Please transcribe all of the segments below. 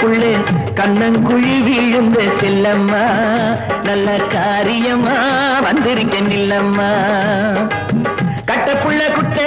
புள்ளே கண்ணங்குழி விழுந்த செல்லம்மா நல்ல காரியமா வந்திருக்கேன் இல்லம்மா. கட்டப்புள்ள குட்டை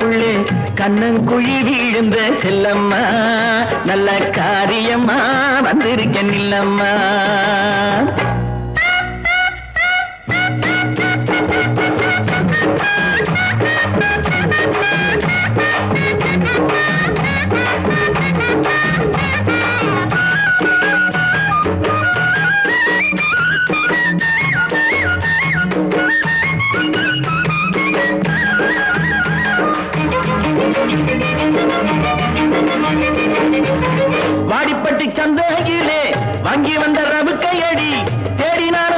புள்ளே கண்ணங்குழி வீழ்ந்த செல்லம்மா. நல்ல காரியம்மா வந்திருக்க நில்லம்மா கோடி சந்தையிலே வாங்கி வந்த ரவு கையடி தேடினார்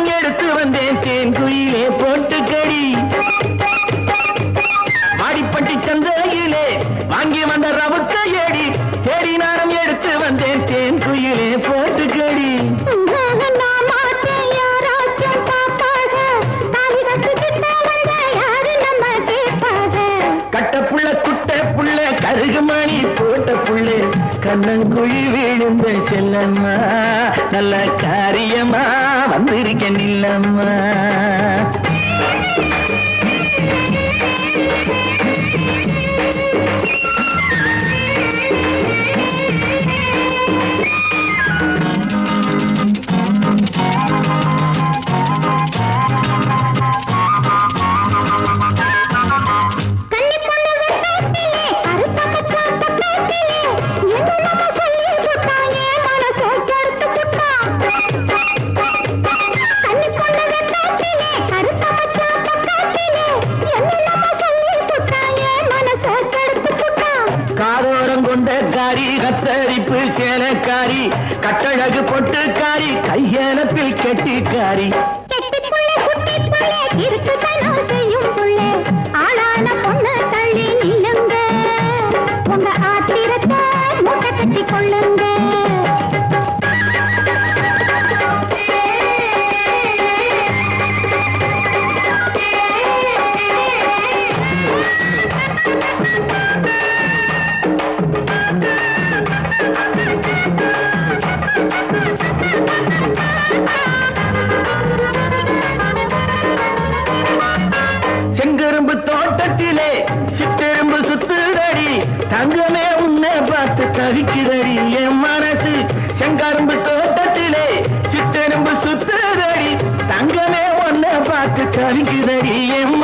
கண்ணங்குழி விழுந்த செல்லம்மா. நல்ல காரியமா வந்திருக்கேன் இல்லம்மா. பொட்டுக்காரி கத்தரிப்பு சேலக்காரி கட்டழகு பொட்டுக்காரி கையேலத்தில் கெட்டிக்காரி. கொள்ளுங்க. செங்கரும்பு தோட்டத்திலே சித்தெரும்பு சுத்துதடி. தங்கமே உன்னை பார்த்து தவிக்குதடி. என் மனசு செங்கரும்பு தோட்டத்திலே சித்தெரும்பு சுத்துதடி. தங்கமே உன்னை பார்த்து தவிக்குதடி. என்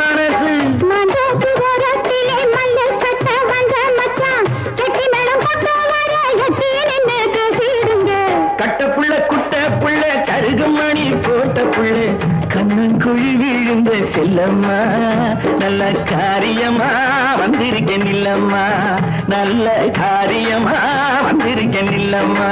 பொட்ட புள்ளே கண்ணங்குழி விழுந்த செல்லம்மா நல்ல காரியமா வந்திருக்கேன் இல்லம்மா நல்ல காரியமா வந்திருக்கேன் இல்லம்மா.